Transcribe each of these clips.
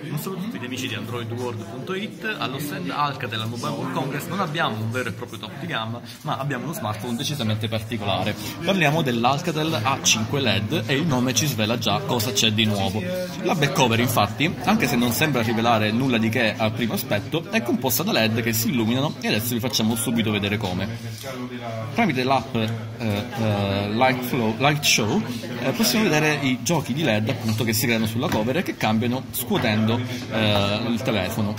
Saluto a tutti gli amici di AndroidWorld.it. Allo stand Alcatel al Mobile World Congress non abbiamo un vero e proprio top di gamma, ma abbiamo uno smartphone decisamente particolare. Parliamo dell'Alcatel A5 LED e il nome ci svela già cosa c'è di nuovo. La back cover, infatti, anche se non sembra rivelare nulla di che al primo aspetto, è composta da LED che si illuminano e adesso vi facciamo subito vedere come. Tramite l'app eh, eh, Light, Flow, Light Show eh, possiamo vedere i giochi di LED appunto che si creano sulla cover e che cambiano scuotendo eh, il telefono.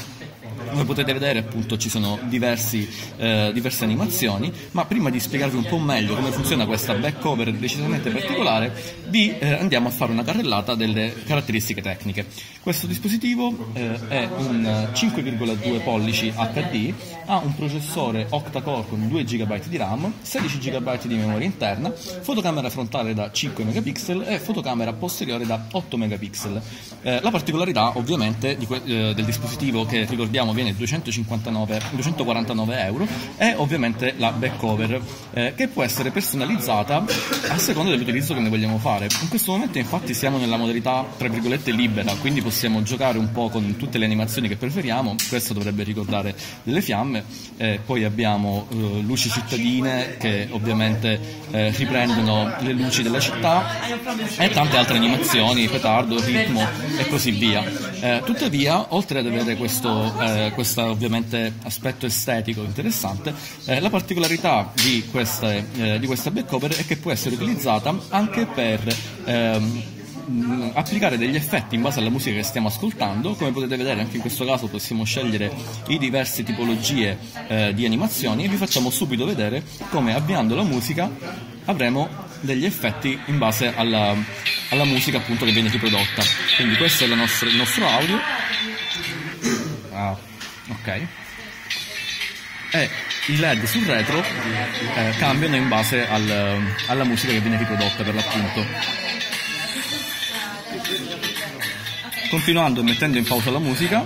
Come potete vedere appunto ci sono diversi, eh, diverse animazioni, ma prima di spiegarvi un po' meglio come funziona questa back cover decisamente particolare, vi eh, andiamo a fare una carrellata delle caratteristiche tecniche. Questo dispositivo eh, è un 5,2 pollici HD, ha un processore octa-core con 2 GB di RAM, 16 GB di memoria interna, fotocamera frontale da 5 megapixel e fotocamera posteriore da 8 megapixel. Eh, la particolarità ovviamente que- eh, del dispositivo che ricordiamo viene 259, 249 euro è ovviamente la back cover eh, che può essere personalizzata a seconda dell'utilizzo che ne vogliamo fare. In questo momento infatti siamo nella modalità tra virgolette libera, quindi possiamo giocare un po' con tutte le animazioni che preferiamo, questo dovrebbe ricordare delle fiamme, eh, poi abbiamo eh, luci cittadine che ovviamente eh, riprendono le luci della città e tante altre animazioni, petardo, ritmo e così via. Eh, tuttavia, oltre ad avere questo, questo ovviamente aspetto estetico interessante, eh, la particolarità di, queste, eh, di questa back cover è che può essere utilizzata anche per ehm, applicare degli effetti in base alla musica che stiamo ascoltando, come potete vedere anche in questo caso possiamo scegliere i diverse tipologie eh, di animazioni e vi facciamo subito vedere come avviando la musica avremo degli effetti in base alla, alla musica appunto che viene riprodotta. Quindi questo è nostra, il nostro audio. Ok. E i LED sul retro eh, cambiano in base al, alla musica che viene riprodotta per l'appunto. Continuando e mettendo in pausa la musica,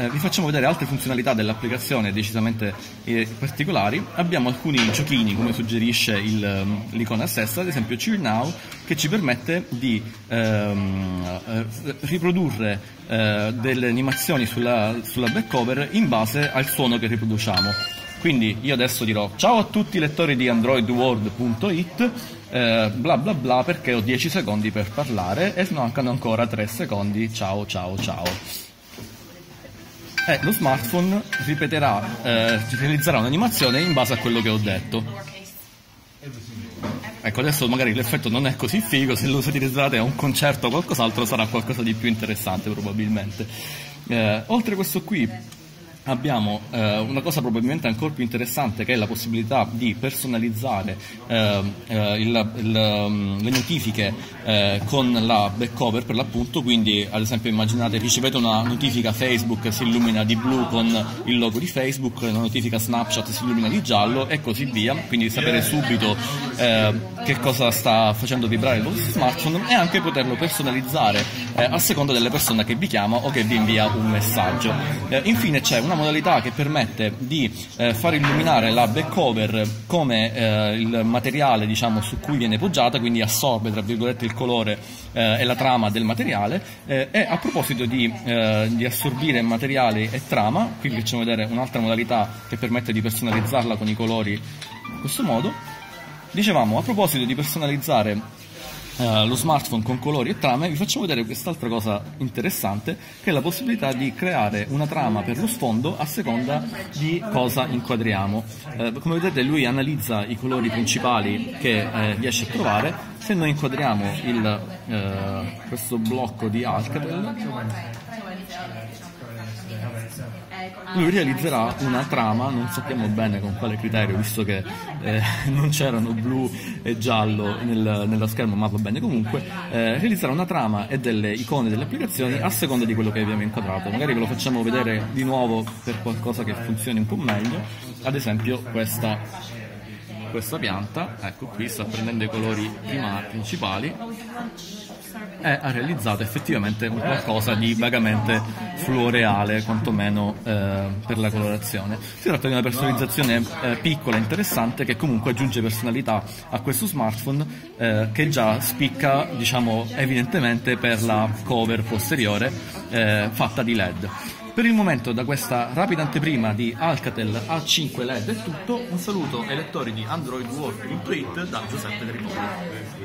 eh, vi facciamo vedere altre funzionalità dell'applicazione decisamente eh, particolari. Abbiamo alcuni giochini, come suggerisce il, ehm, l'icona stessa, ad esempio Cheer Now, che ci permette di ehm, eh, riprodurre eh, delle animazioni sulla, sulla back cover in base al suono che riproduciamo. Quindi io adesso dirò ciao a tutti i lettori di androidworld.it eh, bla bla bla perché ho 10 secondi per parlare e mancano ancora 3 secondi. Ciao ciao ciao. E lo smartphone ripeterà, eh, realizzerà un'animazione in base a quello che ho detto. Ecco, adesso magari l'effetto non è così figo, se lo utilizzate a un concerto o qualcos'altro sarà qualcosa di più interessante probabilmente. Eh, oltre questo qui abbiamo eh, una cosa probabilmente ancora più interessante che è la possibilità di personalizzare eh, eh, il, il, um, le notifiche eh, con la back cover per l'appunto, quindi ad esempio immaginate ricevete una notifica Facebook si illumina di blu con il logo di Facebook, una notifica Snapchat si illumina di giallo e così via, quindi sapere subito eh, che cosa sta facendo vibrare il vostro smartphone e anche poterlo personalizzare eh, a seconda delle persone che vi chiama o che vi invia un messaggio. infine c'è una modalità che permette di eh, far illuminare la back cover come eh, il materiale diciamo, su cui viene poggiata, quindi assorbe tra virgolette il colore eh, e la trama del materiale. Eh, e a proposito di, eh, di, assorbire materiali e trama, qui vi facciamo vedere un'altra modalità che permette di personalizzarla con i colori in questo modo. Dicevamo, a proposito di personalizzare Uh, lo smartphone con colori e trame, vi facciamo vedere quest'altra cosa interessante, che è la possibilità di creare una trama per lo sfondo a seconda di cosa inquadriamo. Uh, come vedete lui analizza i colori principali che uh, riesce a trovare, se noi inquadriamo il, questo blocco di Alcatel, lui realizzerà una trama, non sappiamo bene con quale criterio, visto che eh, non c'erano blu e giallo nel, nello schermo, ma va bene. Comunque, eh, realizzerà una trama e delle icone delle applicazioni a seconda di quello che abbiamo inquadrato. Magari ve lo facciamo vedere di nuovo per qualcosa che funzioni un po' meglio, ad esempio questa, questa pianta, ecco qui sta prendendo i colori principali e ha realizzato effettivamente un qualcosa di vagamente floreale, quantomeno eh, per la colorazione. Si tratta di una personalizzazione eh, piccola e interessante che comunque aggiunge personalità a questo smartphone eh, che già spicca, diciamo, evidentemente per la cover posteriore eh, fatta di LED. Per il momento da questa rapida anteprima di Alcatel A5 LED è tutto, un saluto ai lettori di AndroidWorld.it da Giuseppe Tripoli.